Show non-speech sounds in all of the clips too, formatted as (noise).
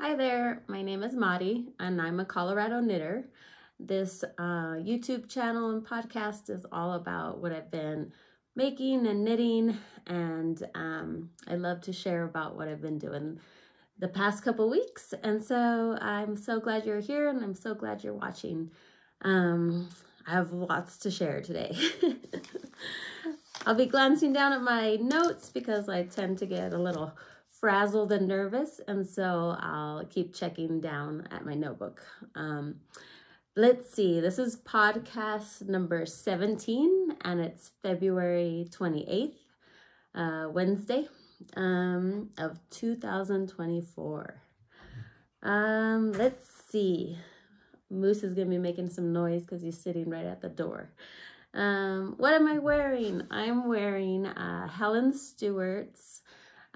Hi there, my name is Mari and I'm a Colorado knitter. This uh, YouTube channel and podcast is all about what I've been making and knitting and um, I love to share about what I've been doing the past couple weeks and so I'm so glad you're here and I'm so glad you're watching. Um, I have lots to share today. (laughs) I'll be glancing down at my notes because I tend to get a little frazzled and nervous, and so I'll keep checking down at my notebook. Um, let's see, this is podcast number 17, and it's February 28th, uh, Wednesday um, of 2024. Um, let's see. Moose is going to be making some noise because he's sitting right at the door. Um, what am I wearing? I'm wearing uh, Helen Stewart's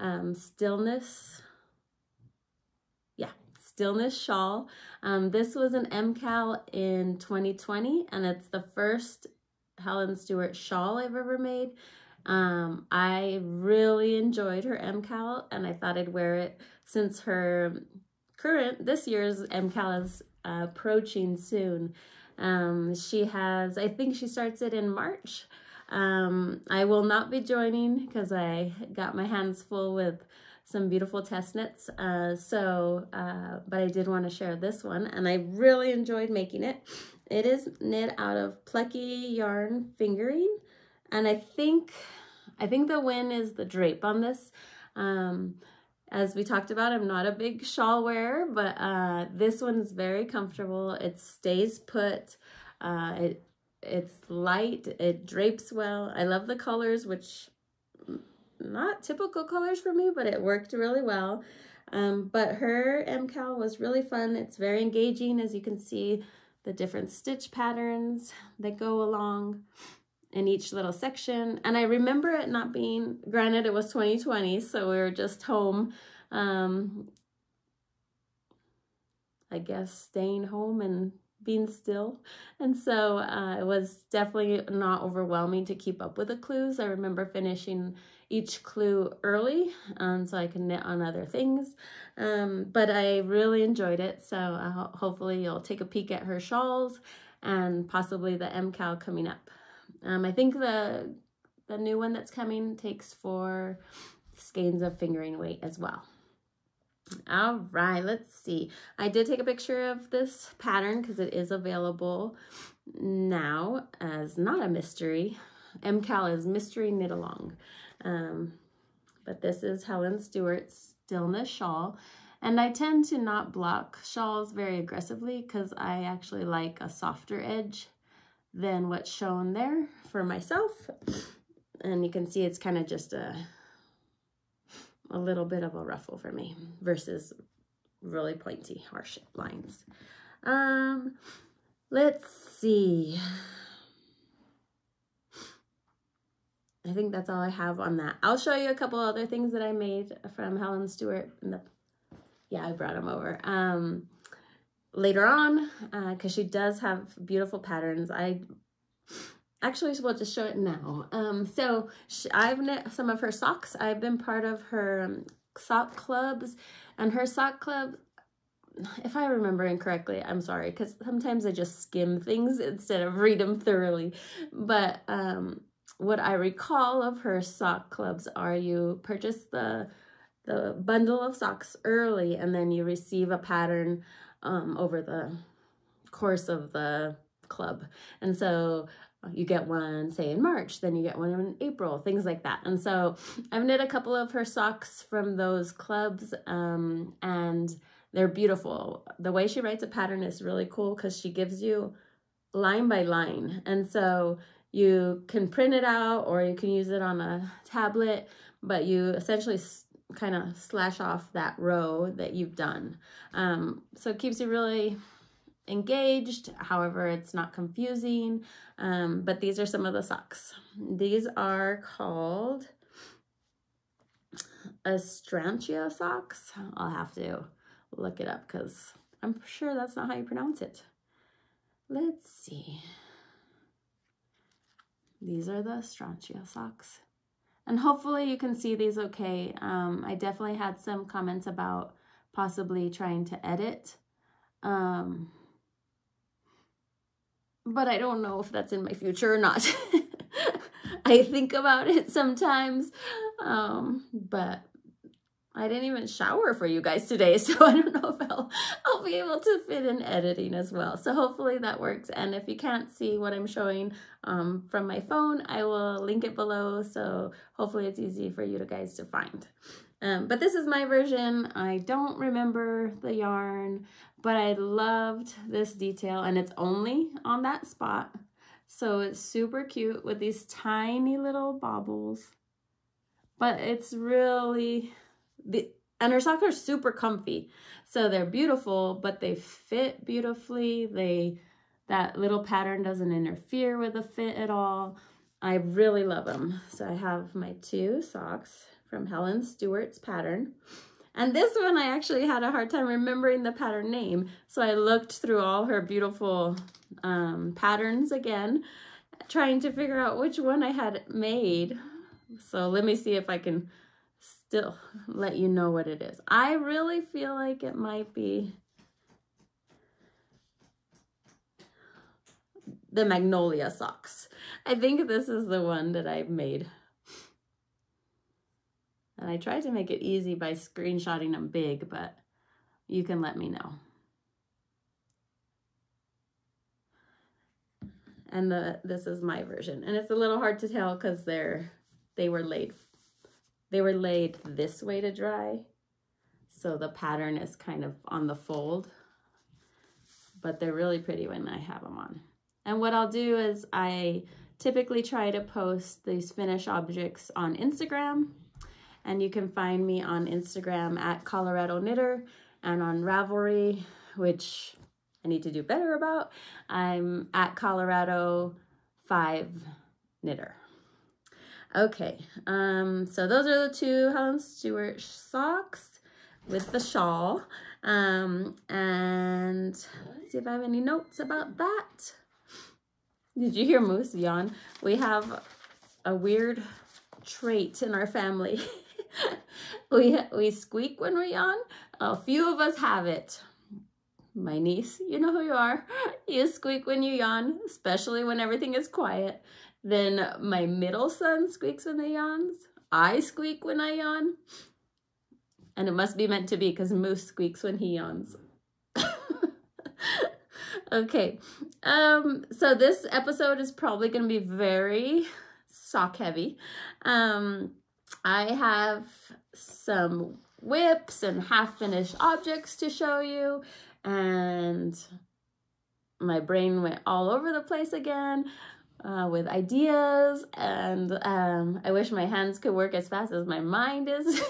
um, Stillness. Yeah, Stillness Shawl. Um, this was an MKAL in 2020, and it's the first Helen Stewart shawl I've ever made. Um, I really enjoyed her MKAL, and I thought I'd wear it since her current, this year's MKAL is uh, approaching soon. Um, she has, I think she starts it in March. Um, I will not be joining because I got my hands full with some beautiful test knits. Uh, so, uh, but I did want to share this one and I really enjoyed making it. It is knit out of Plucky Yarn Fingering. And I think, I think the win is the drape on this. Um, as we talked about, I'm not a big shawl wearer, but uh, this one's very comfortable. It stays put. Uh, it it's light, it drapes well. I love the colors, which not typical colors for me, but it worked really well. Um, but her MKAL was really fun. It's very engaging, as you can see, the different stitch patterns that go along in each little section. And I remember it not being, granted it was 2020, so we were just home, um, I guess staying home and being still. And so uh, it was definitely not overwhelming to keep up with the clues. I remember finishing each clue early um, so I can knit on other things. Um, but I really enjoyed it. So hopefully you'll take a peek at her shawls and possibly the MKAL coming up. Um, I think the, the new one that's coming takes four skeins of fingering weight as well. All right, let's see. I did take a picture of this pattern because it is available now as not a mystery. MKAL is Mystery Knit Along. Um, but this is Helen Stewart's Stillness Shawl. And I tend to not block shawls very aggressively because I actually like a softer edge than what's shown there for myself. And you can see it's kind of just a a little bit of a ruffle for me versus really pointy, harsh lines. Um, let's see. I think that's all I have on that. I'll show you a couple other things that I made from Helen Stewart. The, yeah, I brought them over. Um, later on, uh because uh, she does have beautiful patterns. I actually we'll just show it now. Um, so she, I've knit some of her socks. I've been part of her um, sock clubs and her sock club, if I remember incorrectly, I'm sorry, because sometimes I just skim things (laughs) instead of read them thoroughly. But um, what I recall of her sock clubs are you purchase the the bundle of socks early and then you receive a pattern um, over the course of the club. And so you get one, say, in March, then you get one in April, things like that. And so I've knit a couple of her socks from those clubs, um, and they're beautiful. The way she writes a pattern is really cool because she gives you line by line. And so you can print it out or you can use it on a tablet, but you essentially kind of slash off that row that you've done. Um, so it keeps you really engaged. However, it's not confusing. Um, but these are some of the socks. These are called Astrantia socks. I'll have to look it up because I'm sure that's not how you pronounce it. Let's see. These are the Astrantia socks. And hopefully you can see these okay. Um, I definitely had some comments about possibly trying to edit. Um, but I don't know if that's in my future or not. (laughs) I think about it sometimes, um, but I didn't even shower for you guys today, (laughs) so I don't know if I'll, I'll be able to fit in editing as well. So hopefully that works. And if you can't see what I'm showing um, from my phone, I will link it below. So hopefully it's easy for you guys to find. Um, but this is my version. I don't remember the yarn, but I loved this detail and it's only on that spot. So it's super cute with these tiny little baubles, but it's really, the and her socks are super comfy. So they're beautiful, but they fit beautifully. They, that little pattern doesn't interfere with the fit at all. I really love them. So I have my two socks from Helen Stewart's pattern. And this one I actually had a hard time remembering the pattern name. So I looked through all her beautiful um, patterns again, trying to figure out which one I had made. So let me see if I can still let you know what it is. I really feel like it might be the Magnolia socks. I think this is the one that I've made. And I tried to make it easy by screenshotting them big, but you can let me know. And the this is my version. And it's a little hard to tell because they're they were laid they were laid this way to dry. So the pattern is kind of on the fold. But they're really pretty when I have them on. And what I'll do is I typically try to post these finished objects on Instagram and you can find me on Instagram at Colorado Knitter and on Ravelry, which I need to do better about. I'm at Colorado 5 Knitter. Okay, um, so those are the two Helen Stewart socks with the shawl. Um, and let's see if I have any notes about that. Did you hear Moose yawn? We have a weird trait in our family. (laughs) (laughs) we, we squeak when we yawn. A few of us have it. My niece, you know who you are. (laughs) You squeak when you yawn, especially when everything is quiet. Then my middle son squeaks when he yawns. I squeak when I yawn. And it must be meant to be because Moose squeaks when he yawns. (laughs) okay, um, so this episode is probably going to be very sock heavy. Um, I have some WIPs and half-finished objects to show you and my brain went all over the place again uh, with ideas and um, I wish my hands could work as fast as my mind is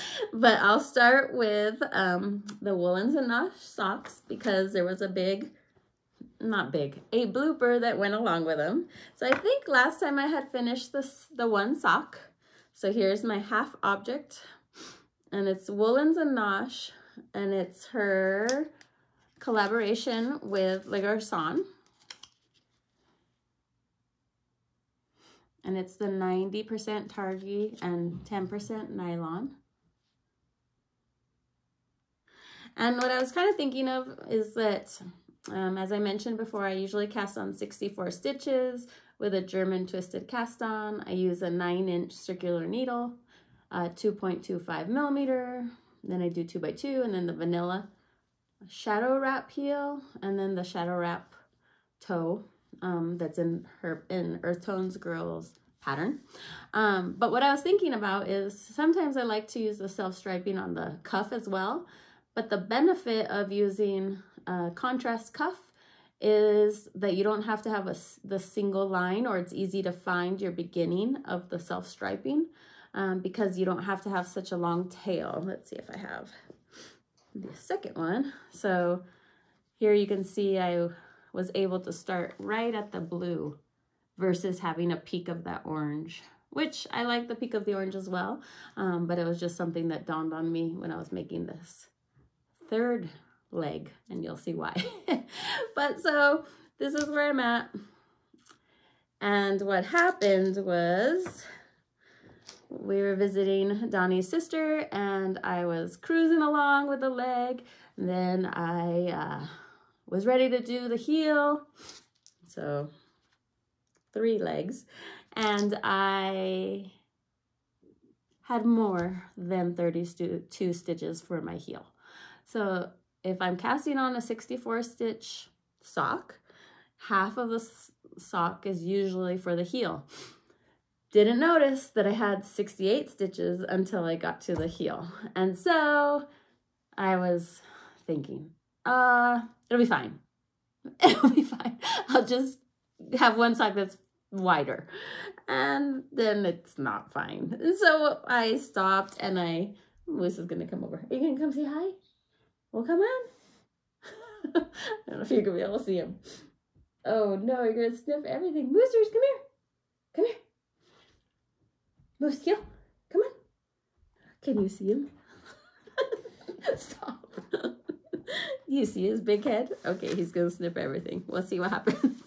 (laughs) but I'll start with um, the Woolens and Nosh socks because there was a big not big, a blooper that went along with them. So I think last time I had finished this, the one sock so here's my half object and it's Woolens and Nosh and it's her collaboration with Le Garçon. And it's the 90% Targhee and 10% nylon. And what I was kind of thinking of is that, um, as I mentioned before, I usually cast on 64 stitches with a German twisted cast on. I use a 9 inch circular needle, uh, 2.25 millimeter. Then I do 2 by 2 and then the vanilla shadow wrap heel and then the shadow wrap toe um, that's in her in Earth Tones Girls pattern. Um, but what I was thinking about is sometimes I like to use the self-striping on the cuff as well. But the benefit of using a contrast cuff is that you don't have to have a, the single line or it's easy to find your beginning of the self-striping um, because you don't have to have such a long tail. Let's see if I have the second one. So here you can see I was able to start right at the blue versus having a peak of that orange, which I like the peak of the orange as well, um, but it was just something that dawned on me when I was making this third leg and you'll see why. (laughs) but so this is where I'm at. And what happened was we were visiting Donnie's sister and I was cruising along with the leg. And then I uh, was ready to do the heel. So three legs. And I had more than 32 stitches for my heel. So if I'm casting on a 64 stitch sock, half of the sock is usually for the heel. Didn't notice that I had 68 stitches until I got to the heel. And so I was thinking, uh, it'll be fine. (laughs) It'll be fine. I'll just have one sock that's wider. And then it's not fine. And so I stopped and I, going to come over. Are you to come say hi? Well, come on. (laughs) I don't know if you're going to be able to see him. Oh no, you're going to sniff everything. Moosers, come here. Come here. Moose, here. Come on. Can you see him? (laughs) Stop. (laughs) you see his big head? Okay, he's going to sniff everything. We'll see what happens.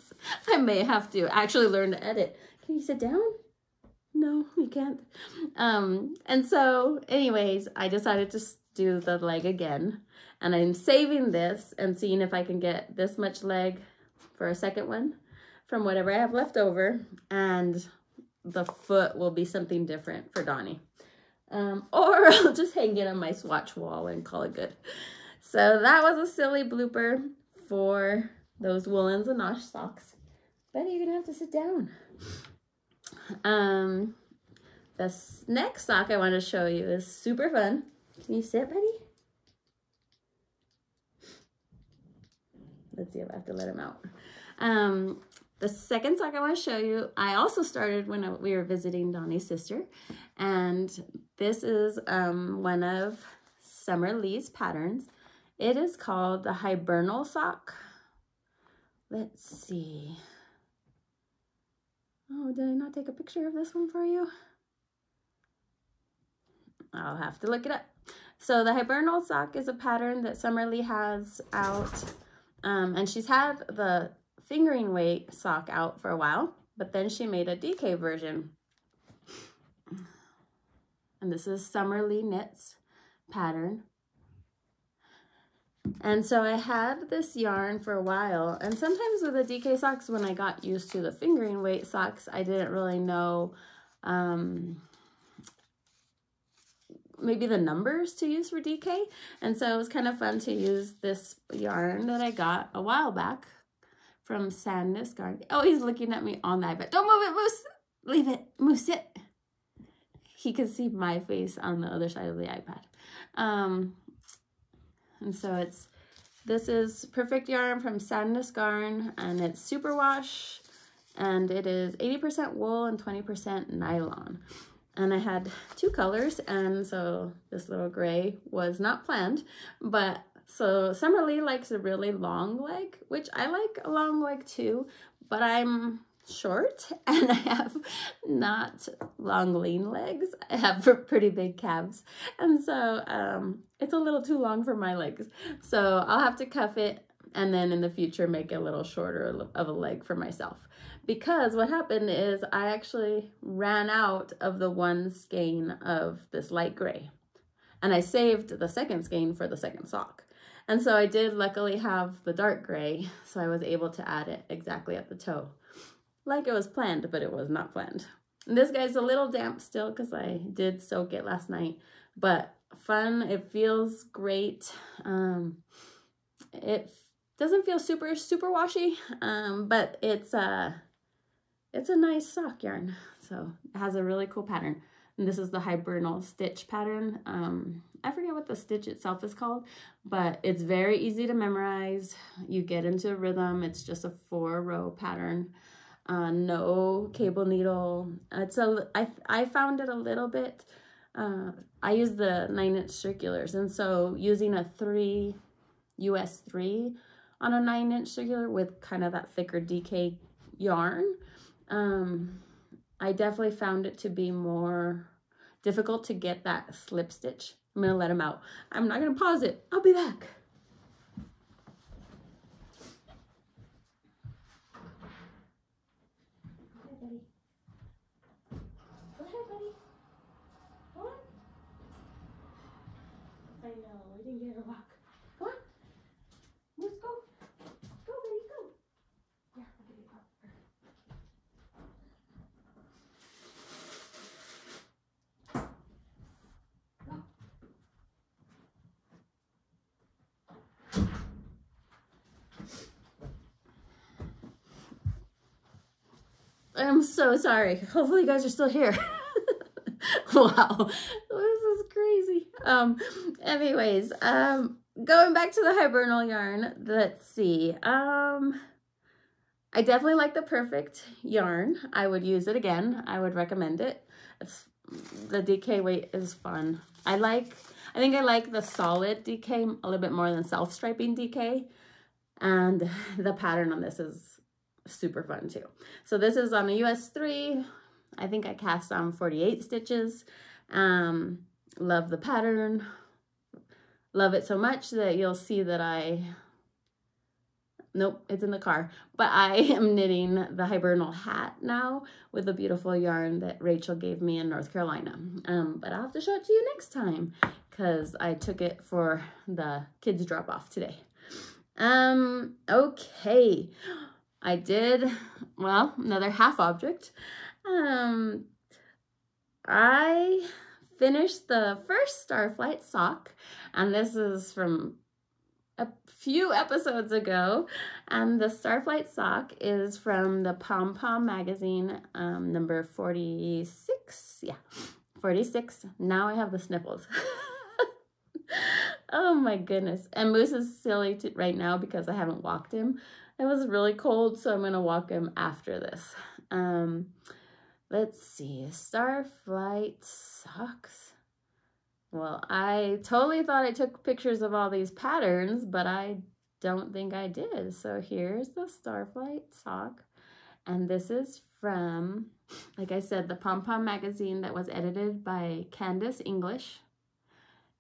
I may have to actually learn to edit. Can you sit down? No, you can't. Um, and so anyways, I decided to do the leg again. And I'm saving this and seeing if I can get this much leg for a second one from whatever I have left over. And the foot will be something different for Donnie. Um, (laughs) or I'll just hang it on my swatch wall and call it good. So that was a silly blooper for those Woolens and Nosh socks. Betty, you're gonna have to sit down. Um, the next sock I want to show you is super fun. Can you sit, buddy? Let's see if I have to let him out. Um, the second sock I want to show you, I also started when we were visiting Donnie's sister. And this is um, one of Summer Lee's patterns. It is called the Hibernal Sock. Let's see. Oh, did I not take a picture of this one for you? I'll have to look it up. So the Hibernal sock is a pattern that Summer Lee has out. Um, and she's had the fingering weight sock out for a while, but then she made a DK version. And this is Summer Lee Knits pattern. And so I had this yarn for a while. And sometimes with the DK socks, when I got used to the fingering weight socks, I didn't really know um, maybe the numbers to use for DK. And so it was kind of fun to use this yarn that I got a while back from Sandnes Garn. Oh, he's looking at me on the iPad. Don't move it, Moose. Leave it. Moose, sit. He can see my face on the other side of the iPad. Um, and so it's, this is Perfect Yarn from Sandnes Garn and it's superwash and it is 80% wool and 20% nylon. And I had two colors and so this little gray was not planned, but so Summer Lee likes a really long leg, which I like a long leg too, but I'm short (laughs) and I have not long lean legs. I have (laughs) pretty big calves. And so um, it's a little too long for my legs. So I'll have to cuff it and then in the future make a little shorter of a leg for myself. Because what happened is I actually ran out of the one skein of this light gray. And I saved the second skein for the second sock. And so I did luckily have the dark gray, so I was able to add it exactly at the toe like it was planned, but it was not planned. And this guy's a little damp still because I did soak it last night, but fun. It feels great. Um, it doesn't feel super, super washy, um, but it's a, it's a nice sock yarn. So it has a really cool pattern. And this is the hibernal stitch pattern. Um, I forget what the stitch itself is called, but it's very easy to memorize. You get into a rhythm. It's just a four row pattern uh, no cable needle. It's a, I, I found it a little bit, uh, I use the nine inch circulars. And so using a three, US three on a nine inch circular with kind of that thicker DK yarn, um, I definitely found it to be more difficult to get that slip stitch. I'm gonna let him out. I'm not gonna pause it. I'll be back. I'm so sorry. Hopefully you guys are still here. (laughs) wow, this is crazy. Um, anyways, um, going back to the hibernal yarn, let's see. Um, I definitely like the perfect yarn. I would use it again. I would recommend it. It's, the DK weight is fun. I like, I think I like the solid DK a little bit more than self-striping DK. And the pattern on this is super fun too. So this is on a US 3. I think I cast on 48 stitches. Um, love the pattern. Love it so much that you'll see that I, nope, it's in the car. But I (laughs) am knitting the hibernal hat now with the beautiful yarn that Rachel gave me in North Carolina. Um, but I'll have to show it to you next time because I took it for the kids drop off today. Um, okay. I did, well, another half object. Um, I finished the first Starflight sock, and this is from a few episodes ago, and the Starflight sock is from the Pom Pom magazine, um, number 46, yeah, 46. Now I have the sniffles. (laughs) oh my goodness. And Moose is silly right now because I haven't walked him. It was really cold, so I'm going to walk him after this. Um, let's see. Starflight socks. Well, I totally thought I took pictures of all these patterns, but I don't think I did. So here's the Starflight sock. And this is from, like I said, the Pom Pom magazine that was edited by Candace English.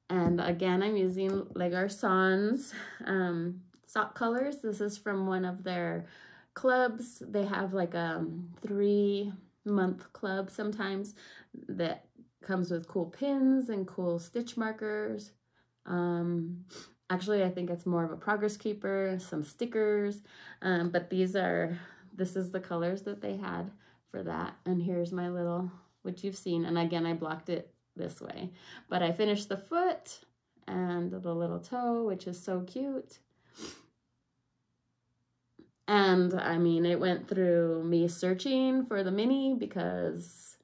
And again, I'm using Les Garçons um, sock colors. This is from one of their clubs. They have like a three month club sometimes that comes with cool pins and cool stitch markers. Um, actually, I think it's more of a progress keeper, some stickers, um, but these are, this is the colors that they had for that. And here's my little, which you've seen. And again, I blocked it this way, but I finished the foot and the little toe, which is so cute. And I mean, it went through me searching for the mini because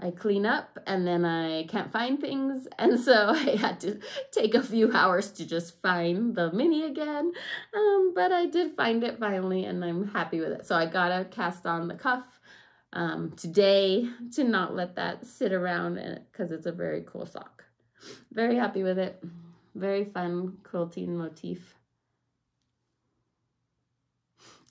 I clean up and then I can't find things. (laughs) And so I had to take a few hours to just find the mini again. Um, but I did find it finally and I'm happy with it. So I got to cast on the cuff um, today to not let that sit around because it's a very cool sock. Very happy with it. Very fun quilting motif.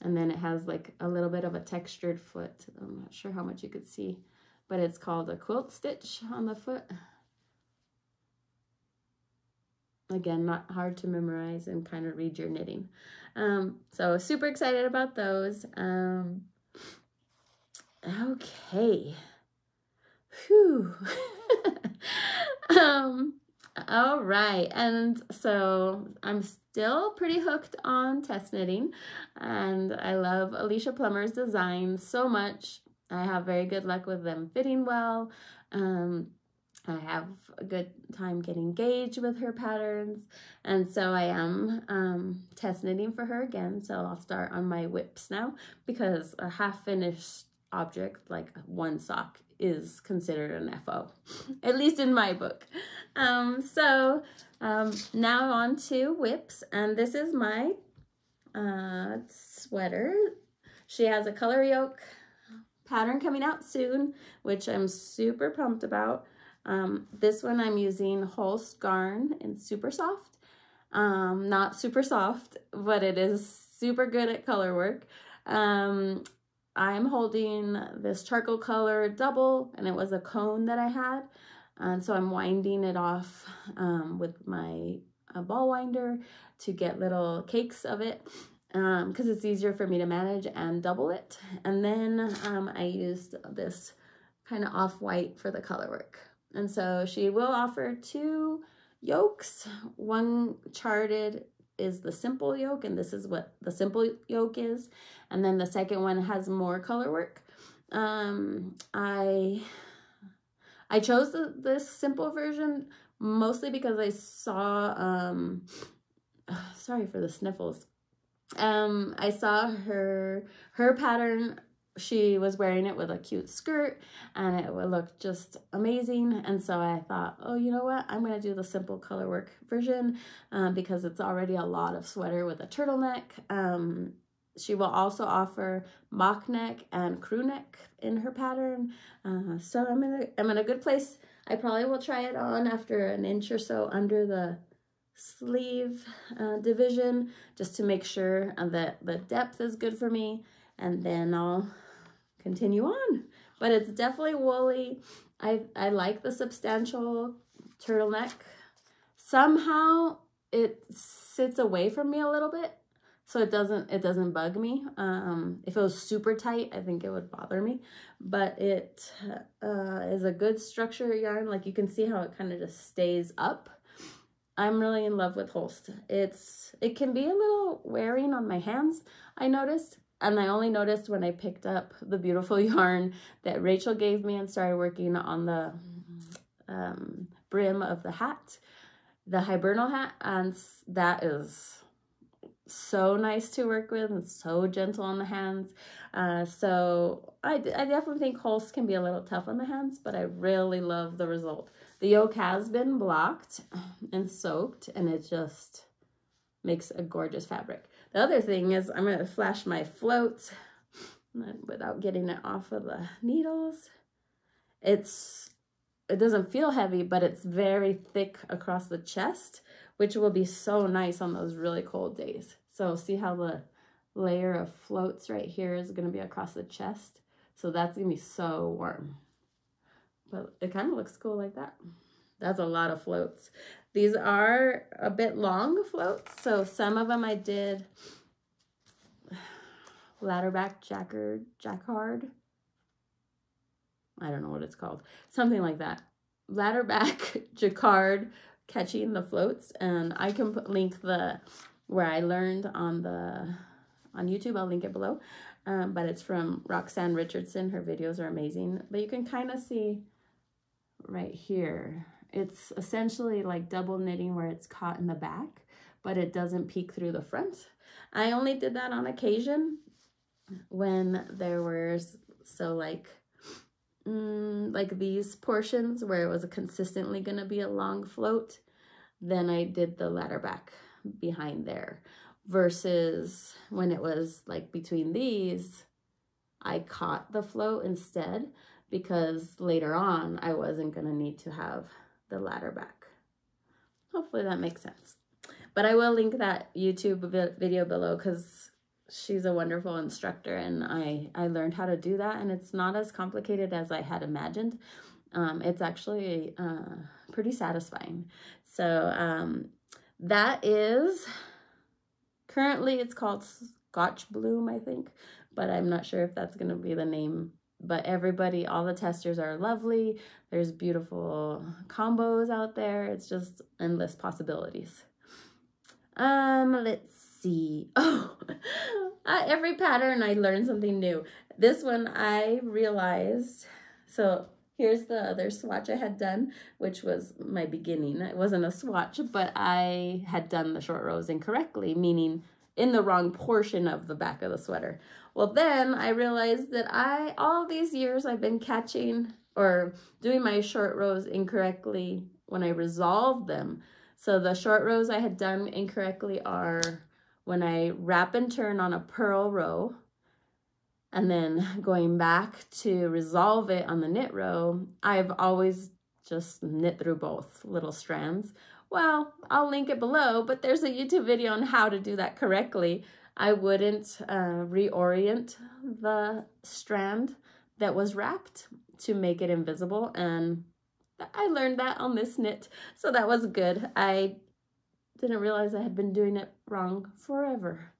And then it has like a little bit of a textured foot. I'm not sure how much you could see, but it's called a quilt stitch on the foot. Again, not hard to memorize and kind of read your knitting. Um, so super excited about those. Um, okay. Whew. (laughs) um, all right, and so I'm still pretty hooked on test knitting, and I love Alicia Plummer's designs so much. I have very good luck with them fitting well. Um, I have a good time getting gauged with her patterns, and so I am um, test knitting for her again. So I'll start on my WIPs now because a half finished object like one sock is considered an FO, at least in my book. Um, so um, now on to WIPs, and this is my uh, sweater. She has a color yoke pattern coming out soon, which I'm super pumped about. Um, this one I'm using Holst Garn in Super Soft. Um, not super soft, but it is super good at color work. Um, I'm holding this charcoal color double and it was a cone that I had. And so I'm winding it off um, with my uh, ball winder to get little cakes of it because um, it's easier for me to manage and double it. And then um, I used this kind of off-white for the color work. And so she will offer two yokes, one charted is the simple yoke, and this is what the simple yoke is. And then the second one has more color work. Um, I I chose the, this simple version mostly because I saw, um, (sighs) sorry for the sniffles. Um, I saw her, her pattern she was wearing it with a cute skirt and it would look just amazing. And so I thought, oh, you know what? I'm going to do the simple color work version um, because it's already a lot of sweater with a turtleneck. Um, she will also offer mock neck and crew neck in her pattern. Uh, so I'm in, a, I'm in a good place. I probably will try it on after an inch or so under the sleeve uh, division just to make sure that the depth is good for me and then I'll continue on. But it's definitely woolly. I, I like the substantial turtleneck. Somehow it sits away from me a little bit so it doesn't it doesn't bug me um if it was super tight i think it would bother me but it uh, is a good structure yarn like you can see how it kind of just stays up i'm really in love with holst it's it can be a little wearing on my hands i noticed and I only noticed when I picked up the beautiful (laughs) yarn that Rachel gave me and started working on the um, brim of the hat, the hibernal hat, and that is so nice to work with and so gentle on the hands. Uh, so I, I definitely think Holst can be a little tough on the hands, but I really love the result. The yoke has been blocked and soaked and it just makes a gorgeous fabric. The other thing is I'm going to flash my floats without getting it off of the needles. It's, it doesn't feel heavy, but it's very thick across the chest which will be so nice on those really cold days. So see how the layer of floats right here is going to be across the chest. So that's going to be so warm. But it kind of looks cool like that. That's a lot of floats. These are a bit long floats. So some of them I did ladderback jacker, jacquard. I don't know what it's called. Something like that. Ladderback (laughs) jacquard catching the floats and I can put, link the where I learned on the on YouTube. I'll link it below. Um, but it's from Roxanne Richardson. Her videos are amazing. But you can kind of see right here. It's essentially like double knitting where it's caught in the back, but it doesn't peek through the front. I only did that on occasion when there was, so like mm, like these portions where it was consistently going to be a long float, then I did the ladder back behind there. Versus when it was like between these, I caught the float instead because later on I wasn't going to need to have the ladder back. Hopefully that makes sense. But I will link that YouTube video below because she's a wonderful instructor and I, I learned how to do that and it's not as complicated as I had imagined. Um, it's actually uh, pretty satisfying. So um, that is, currently it's called Scotch Bloom, I think, but I'm not sure if that's going to be the name. But everybody, all the testers are lovely. There's beautiful combos out there. It's just endless possibilities. Um, let's see. (laughs) Oh, (laughs) every pattern I learned something new. This one I realized, so here's the other swatch I had done, which was my beginning. It wasn't a swatch, but I had done the short rows incorrectly, meaning in the wrong portion of the back of the sweater. Well, then I realized that I, all these years I've been catching or doing my short rows incorrectly when I resolved them. So the short rows I had done incorrectly are when I wrap and turn on a purl row, and then going back to resolve it on the knit row, I've always just knit through both little strands. Well, I'll link it below, but there's a YouTube video on how to do that correctly. I wouldn't uh, reorient the strand that was wrapped to make it invisible, and I learned that on this knit, so that was good. I didn't realize I had been doing it wrong forever.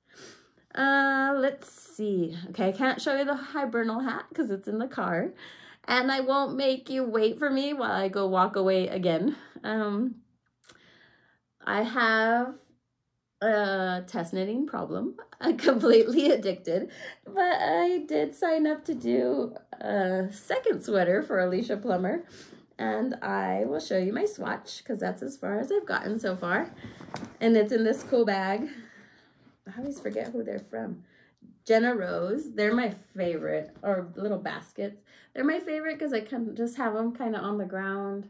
Uh, let's see. Okay, I can't show you the hibernal hat because it's in the car. And I won't make you wait for me while I go walk away again. Um, I have a test knitting problem. (laughs) I'm completely addicted. But I did sign up to do a second sweater for Alicia Plummer and I will show you my swatch because that's as far as I've gotten so far. And it's in this cool bag. I always forget who they're from. Jenna Rose. They're my favorite, or little baskets. They're my favorite because I can just have them kind of on the ground.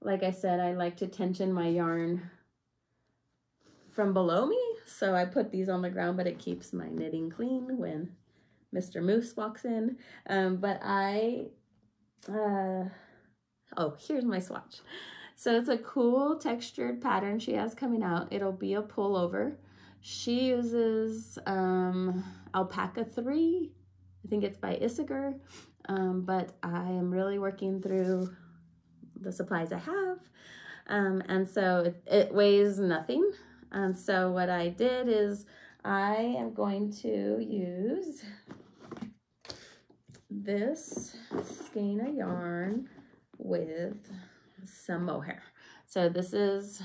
Like I said, I like to tension my yarn from below me. So I put these on the ground, but it keeps my knitting clean when Mr. Moose walks in. Um, but I, uh, oh, here's my swatch. So it's a cool textured pattern she has coming out. It'll be a pullover. She uses um, Alpaca 3. I think it's by Isager. Um, but I am really working through the supplies I have. Um, and so it, it weighs nothing. And so what I did is I am going to use this skein of yarn with some mohair. So this is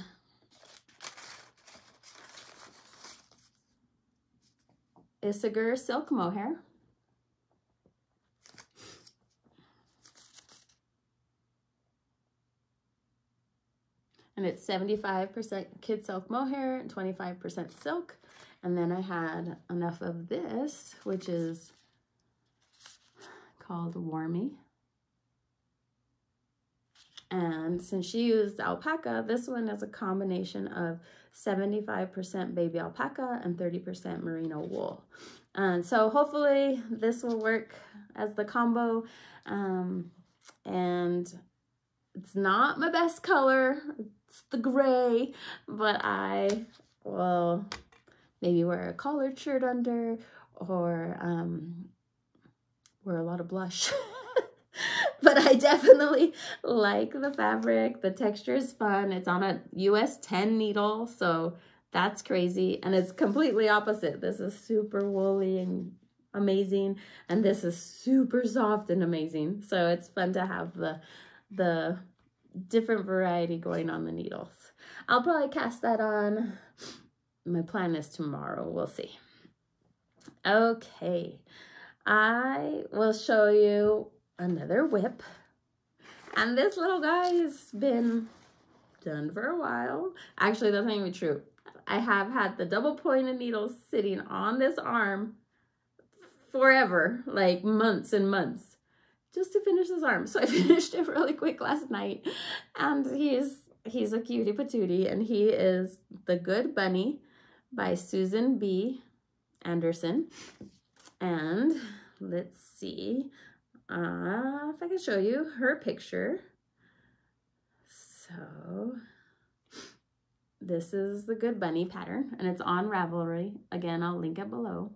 Isager Silk Mohair. And it's 75% kid silk mohair and 25% silk. And then I had enough of this, which is called Warmi. And since she used alpaca, this one is a combination of 75% baby alpaca and 30% merino wool. And so hopefully this will work as the combo. Um, and it's not my best color. It's the gray, but I will maybe wear a collared shirt under or um, wear a lot of blush. (laughs) but I definitely like the fabric. The texture is fun. It's on a US 10 needle, so that's crazy. And it's completely opposite. This is super woolly and amazing. And this is super soft and amazing. So it's fun to have the, the different variety going on the needles. I'll probably cast that on. My plan is tomorrow. We'll see. Okay. I will show you another WIP. And this little guy has been done for a while. Actually, that's not even true. I have had the double pointed needles sitting on this arm forever, like months and months, just to finish his arm. So I (laughs) finished it really quick last night. And he's he's a cutie patootie, and he is The Good Bunny by Susan B. Anderson. And let's see uh, if I can show you her picture. So this is the Good Bunny pattern and it's on Ravelry. Again, I'll link it below.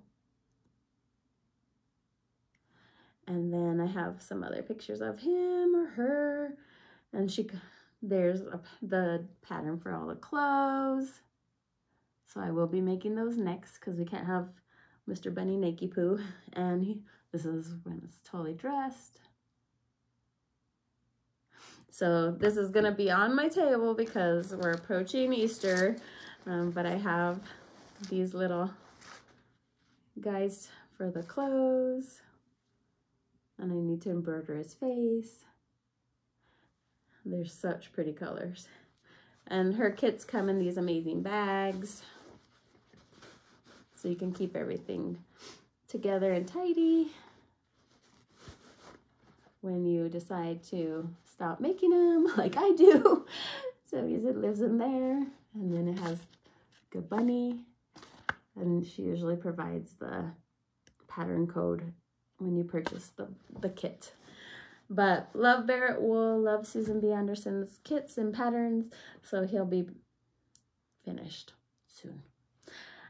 And then I have some other pictures of him or her. And she, there's a, the pattern for all the clothes. So I will be making those next because we can't have Mr. Bunny Naked Poo. (laughs) And he, this is when it's totally dressed. So this is going to be on my table because we're approaching Easter. Um, but I have these little guys for the clothes. And I need to embroider his face. They're such pretty colors. And her kits come in these amazing bags. So you can keep everything together and tidy when you decide to stop making them (laughs) like I do. So it lives in there and then it has Good Bunny and she usually provides the pattern code when you purchase the, the kit. But love Barrett Wool, love Susan B. Anderson's kits and patterns, so he'll be finished soon.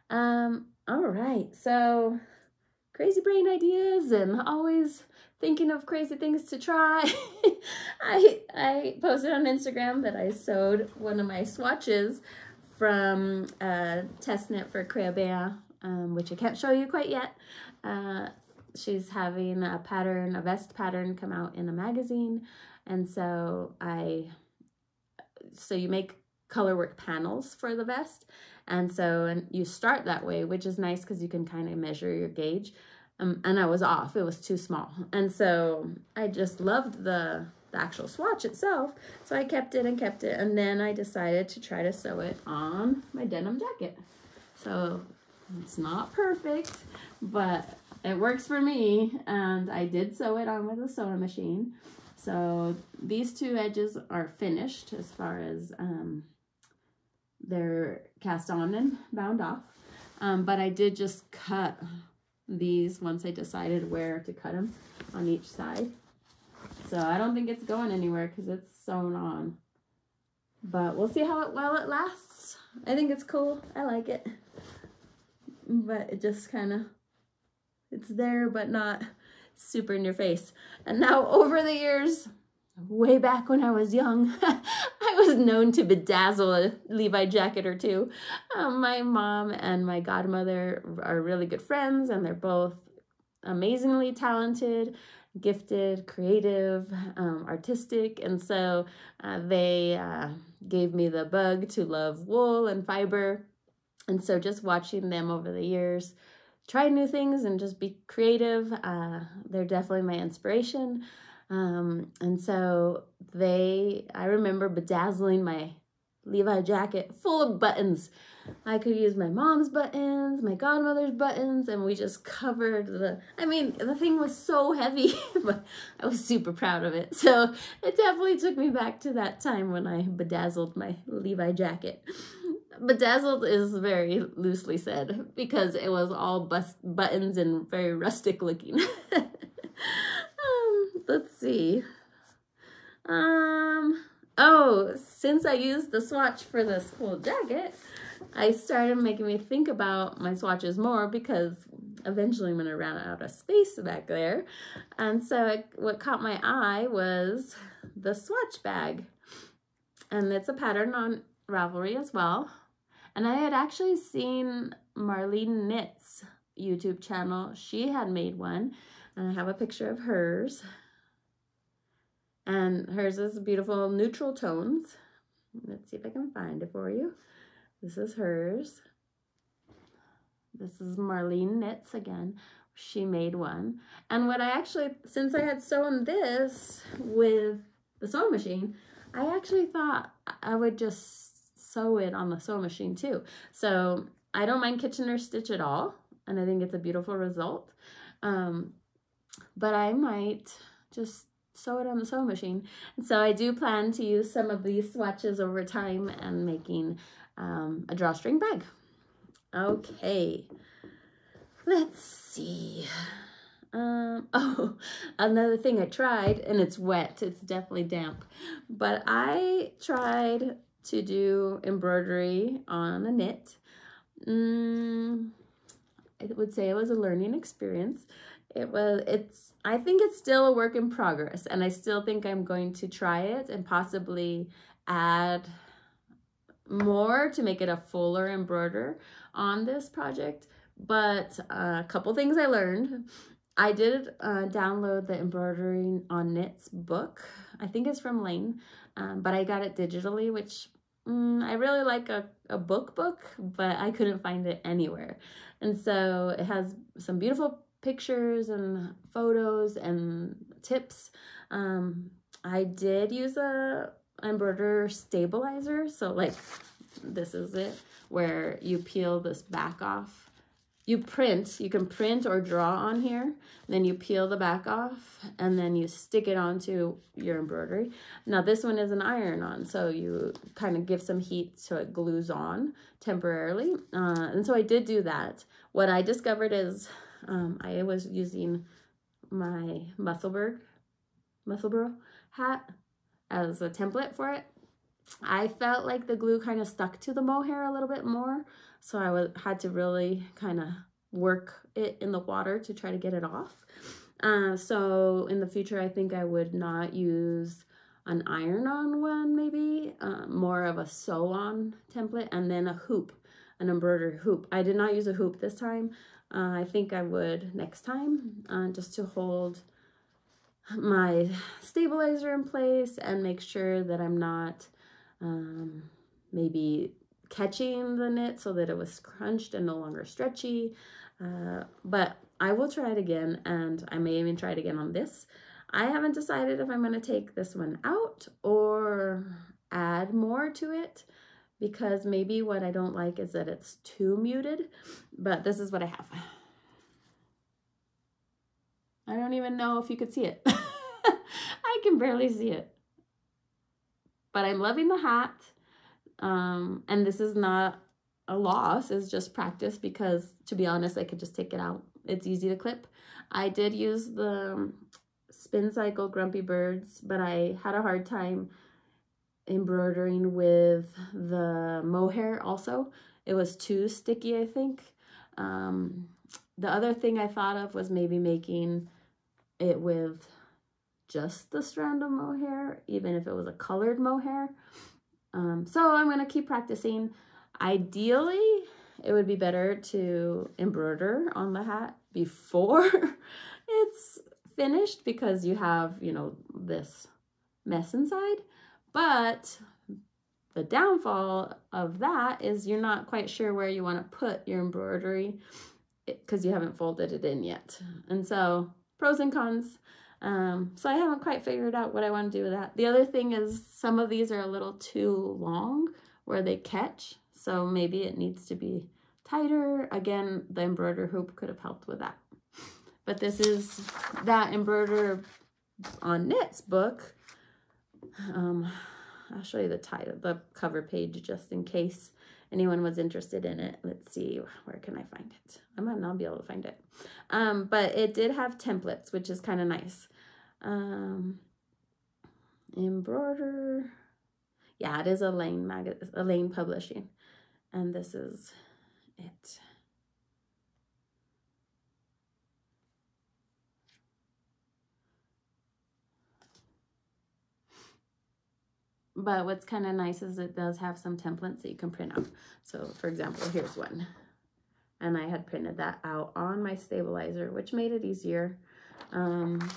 Um, all right, so crazy brain ideas and always thinking of crazy things to try. (laughs) I, I posted on Instagram that I sewed one of my swatches from uh, Test Knit for Creabea, um, which I can't show you quite yet. Uh, she's having a pattern, a vest pattern come out in a magazine. And so I, so you make colorwork panels for the vest. And so and you start that way, which is nice because you can kind of measure your gauge. Um, and I was off. It was too small. And so I just loved the, the actual swatch itself. So I kept it and kept it. And then I decided to try to sew it on my denim jacket. So It's not perfect, but it works for me. And I did sew it on with a sewing machine. So these two edges are finished as far as um, they're cast on and bound off. Um, but I did just cut these once I decided where to cut them on each side. So I don't think it's going anywhere because it's sewn on. But we'll see how it, well it lasts. I think it's cool. I like it. But it just kind of, it's there but not super in your face. And now over the years, way back when I was young, (laughs) I was known to bedazzle a Levi jacket or two. Um, my mom and my godmother are really good friends and they're both amazingly talented, gifted, creative, um, artistic. And so uh, they uh, gave me the bug to love wool and fiber. And so just watching them over the years, try new things and just be creative, uh, they're definitely my inspiration. Um, and so they, I remember bedazzling my Levi jacket full of buttons. I could use my mom's buttons, my godmother's buttons, and we just covered the, I mean, the thing was so heavy, (laughs) but I was super proud of it. So it definitely took me back to that time when I bedazzled my Levi jacket. Bedazzled is very loosely said because it was all bus buttons and very rustic looking. (laughs) let's see. Um, oh, since I used the swatch for this whole jacket, I started making me think about my swatches more because eventually I'm going to run out of space back there. And so it, what caught my eye was the swatch bag. And it's a pattern on Ravelry as well. And I had actually seen Marlene Knits YouTube channel. She had made one. And I have a picture of hers. And hers is beautiful neutral tones. Let's see if I can find it for you. This is hers. This is Marlene Knits again. She made one. And what I actually, since I had sewn this with the sewing machine, I actually thought I would just sew it on the sewing machine too. So I don't mind Kitchener stitch at all. And I think it's a beautiful result. Um, but I might just sew it on the sewing machine. And so I do plan to use some of these swatches over time and making um, a drawstring bag. Okay, let's see. Um, (laughs) oh, another thing I tried, and it's wet, it's definitely damp, but I tried to do embroidery on a knit. Mm, I would say it was a learning experience. It was, it's, I think it's still a work in progress and I still think I'm going to try it and possibly add more to make it a fuller embroider on this project. But uh, a couple things I learned. I did uh, download the embroidery on knits book. I think it's from Laine, um, but I got it digitally, which mm, I really like a, a book book, but I couldn't find it anywhere. And so it has some beautiful pictures and photos and tips. Um, I did use a embroider stabilizer. So like this is it, where you peel this back off. You print, you can print or draw on here, then you peel the back off and then you stick it onto your embroidery. Now this one is an iron on, so you kind of give some heat so it glues on temporarily. Uh, and so I did do that. What I discovered is um, I was using my Musselburgh, Musselburgh hat as a template for it. I felt like the glue kind of stuck to the mohair a little bit more, so I was, had to really kind of work it in the water to try to get it off. Uh, so in the future, I think I would not use an iron-on one, maybe, uh, more of a sew-on template, and then a hoop, an embroidered hoop. I did not use a hoop this time. Uh, I think I would next time uh, just to hold my stabilizer in place and make sure that I'm not um, maybe catching the knit so that it was crunched and no longer stretchy. Uh, but I will try it again and I may even try it again on this. I haven't decided if I'm going to take this one out or add more to it because maybe what I don't like is that it's too muted, but this is what I have. I don't even know if you could see it. (laughs) I can barely see it. But I'm loving the hat. Um, and this is not a loss, it's just practice because to be honest, I could just take it out. It's easy to clip. I did use the Spin Cycle Grumpy Birds, but I had a hard time embroidering with the mohair also. It was too sticky, I think. Um, the other thing I thought of was maybe making it with just the strand of mohair, even if it was a colored mohair. Um, so I'm going to keep practicing. Ideally, it would be better to embroider on the hat before (laughs) it's finished because you have, you know, this mess inside. But the downfall of that is you're not quite sure where you want to put your embroidery because you haven't folded it in yet. And so pros and cons. Um, so I haven't quite figured out what I want to do with that. The other thing is some of these are a little too long where they catch. So maybe it needs to be tighter. Again, the embroider hoop could have helped with that. But this is that embroider on knits book. Um, I'll show you the title, the cover page, just in case anyone was interested in it. Let's see, where can I find it? I might not be able to find it. Um, but it did have templates, which is kind of nice. Um, embroider. Yeah, it is Elaine mag Elaine Publishing. And this is it. But what's kind of nice is it does have some templates that you can print out. So for example, here's one. And I had printed that out on my stabilizer, which made it easier. Um,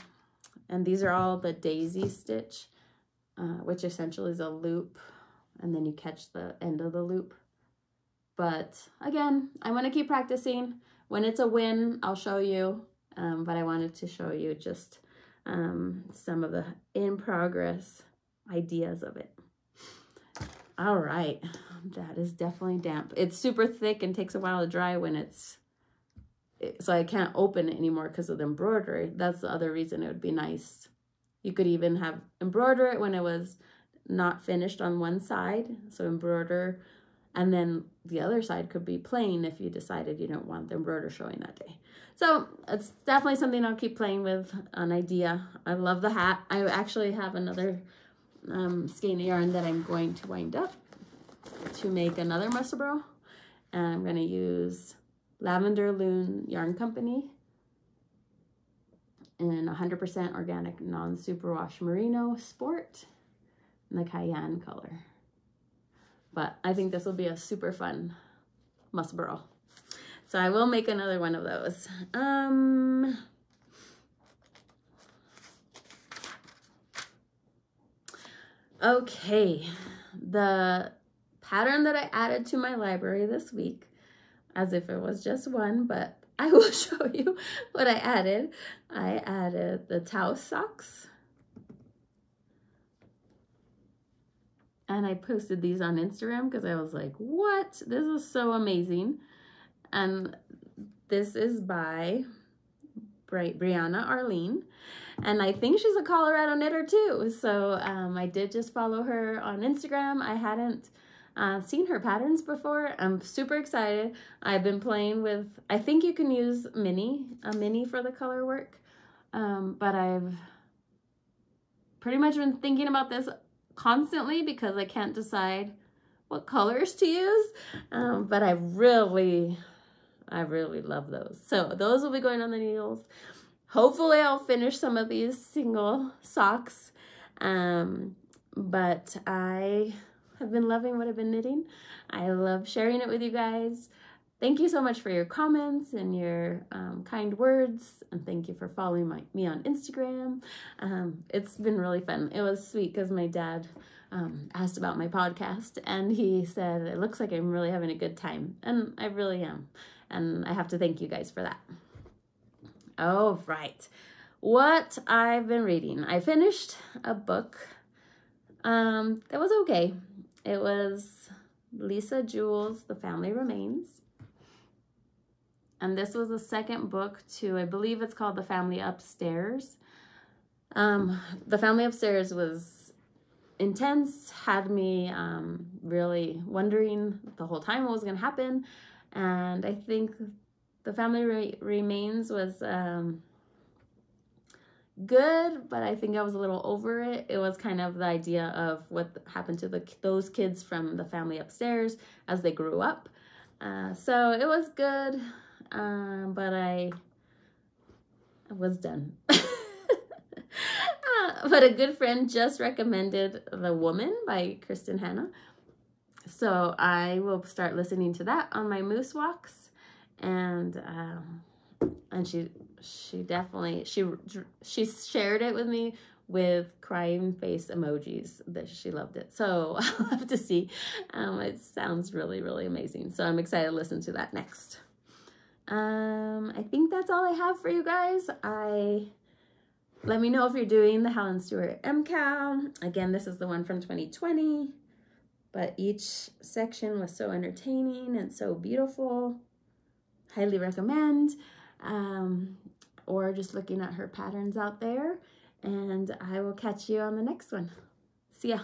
and these are all the daisy stitch, uh, which essentially is a loop. And then you catch the end of the loop. But again, I'm going to keep practicing. When it's a win, I'll show you. Um, but I wanted to show you just um, some of the in progress ideas of it. All right, that is definitely damp. It's super thick and takes a while to dry when it's, so I can't open it anymore because of the embroidery. That's the other reason it would be nice. You could even have embroider it when it was not finished on one side. So embroider, and then the other side could be plain if you decided you don't want the embroider showing that day. So it's definitely something I'll keep playing with, an idea. I love the hat. I actually have another um, skein of yarn that I'm going to wind up to make another mussel And I'm going to use Lavender Loon Yarn Company in 100% organic non-superwash merino sport in the cayenne color. But I think this will be a super fun mussel So I will make another one of those. Um, Okay, the pattern that I added to my library this week, as if it was just one, but (laughs) I will show you what I added. I added the Taos socks. And I posted these on Instagram because I was like, what? This is so amazing. And this is by Brianna Arlene. And I think she's a Colorado knitter too. So um, I did just follow her on Instagram. I hadn't uh, seen her patterns before. I'm super excited. I've been playing with, I think you can use mini, a mini for the color work. Um, but I've pretty much been thinking about this constantly because I can't decide what colors to use. Um, but I really, I really love those. So those will be going on the needles. Hopefully I'll finish some of these single socks. Um, but I have been loving what I've been knitting. I love sharing it with you guys. Thank you so much for your comments and your um, kind words. And thank you for following my, me on Instagram. Um, it's been really fun. It was sweet because my dad um, asked about my podcast and he said, it looks like I'm really having a good time. And I really am. And I have to thank you guys for that. Oh, right. What I've been reading. I finished a book um, that was okay. It was Lisa Jewell's The Family Remains. And this was the second book to, I believe it's called The Family Upstairs. Um, the Family Upstairs was intense, had me um, really wondering the whole time what was going to happen. And I think The Family Re Remains was um, good, but I think I was a little over it. It was kind of the idea of what happened to the those kids from the family upstairs as they grew up. Uh, so it was good, um, but I, I was done. (laughs) uh, but a good friend just recommended The Women by Kristin Hannah. So I will start listening to that on my moose walks. And um, and she she definitely she she shared it with me with crying face emojis that she loved it. So (laughs) i'll have to see. Um it sounds really really amazing. So i'm excited to listen to that next. Um i think that's all i have for you guys. I let me know if you're doing the helen stewart MKAL again this is the one from 2020 but each section was so entertaining and so beautiful highly recommend um, or just looking at her patterns out there. And I will catch you on the next one. See ya.